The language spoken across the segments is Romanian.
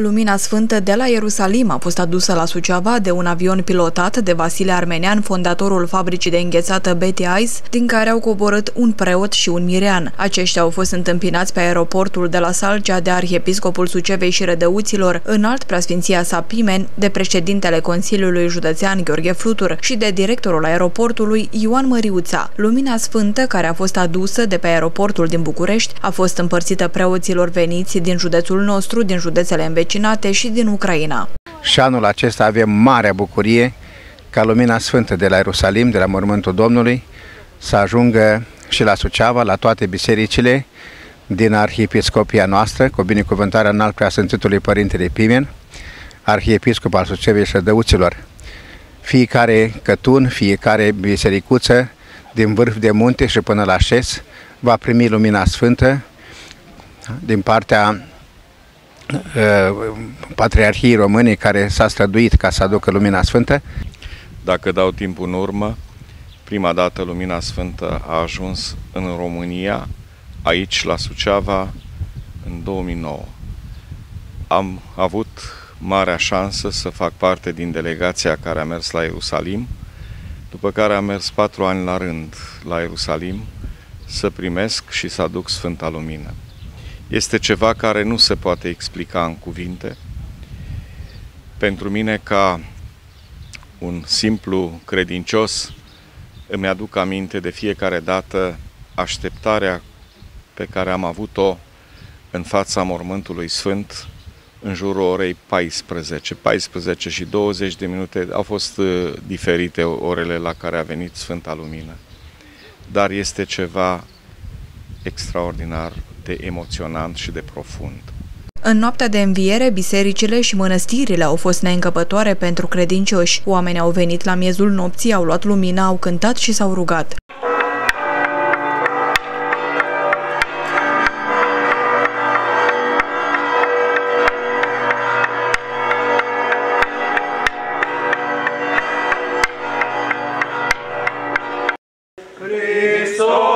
Lumina Sfântă de la Ierusalim a fost adusă la Suceava de un avion pilotat de Vasile Armenian, fondatorul fabricii de înghețată Betty Ice, din care au coborât un preot și un mirean. Aceștia au fost întâmpinați pe aeroportul de la Salcea de arhiepiscopul Sucevei și Rădăuților, înalt preasfinția sa Pimen, de președintele Consiliului Județean Gheorghe Flutur și de directorul aeroportului Ioan Măriuța. Lumina Sfântă, care a fost adusă de pe aeroportul din București, a fost împărțită preoților veniți din județul nostru, din județele învecinate învecinate și din Ucraina. Și anul acesta avem marea bucurie ca Lumina Sfântă de la Ierusalim, de la Mormântul Domnului, să ajungă și la Suceava, la toate bisericile din Arhiepiscopia noastră, cu binecuvântarea înalt preasfințitului Părintele Pimen, Arhiepiscop al Sucevei și Dăuților. Fiecare cătun, fiecare bisericuță, din vârf de munte și până la șes, va primi lumina sfântă din partea Uh, Patriarhiei Române care s-a străduit ca să aducă Lumina Sfântă? Dacă dau timpul în urmă, prima dată Lumina Sfântă a ajuns în România, aici la Suceava, în 2009. Am avut marea șansă să fac parte din delegația care a mers la Ierusalim, după care am mers patru ani la rând la Ierusalim să primesc și să aduc Sfânta Lumină. Este ceva care nu se poate explica în cuvinte. Pentru mine, ca un simplu credincios, îmi aduc aminte de fiecare dată așteptarea pe care am avut-o în fața mormântului sfânt în jurul orei 14. 14 și 20 de minute au fost uh, diferite orele la care a venit Sfânta Lumină. Dar este ceva extraordinar de emoționant și de profund. În noaptea de înviere, bisericile și mănăstirile au fost neîncăpătoare pentru credincioși. Oamenii au venit la miezul nopții, au luat lumina, au cântat și s-au rugat. și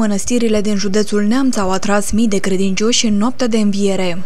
mănăstirile din județul Neamț au atras mii de credincioși în noaptea de înviere.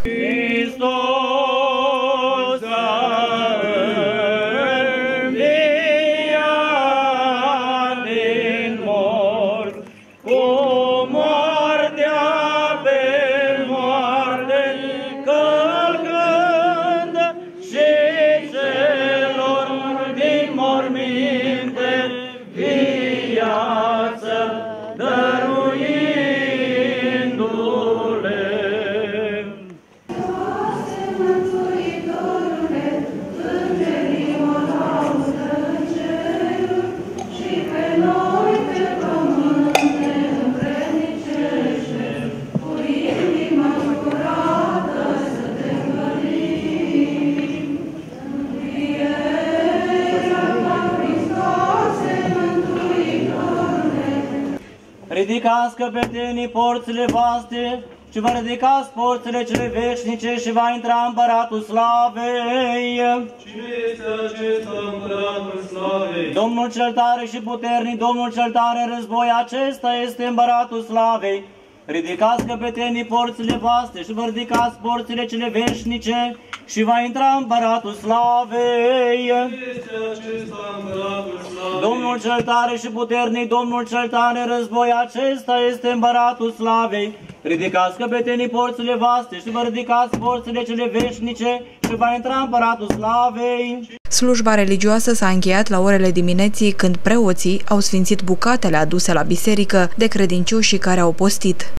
Ridicați căpetenii porțile voastre și vă ridicați porțile cele veșnice și va intra împăratul slavei. Cine este acesta împăratul slavei? Domnul cel tare și puternic, Domnul cel tare în război, acesta este împăratul slavei. Ridicați căpetenii porțile voastre și vă ridicați porțile cele veșnice și va intra împăratul slavei. Este acesta împăratul slavei. Domnul cel tare și puternic, Domnul cel tare război, acesta este împăratul slavei. Ridicați căpetenii porțile voastre și vă ridicați porțile cele veșnice și va intra împăratul slavei. Slujba religioasă s-a încheiat la orele dimineții când preoții au sfințit bucatele aduse la biserică de credincioșii care au postit.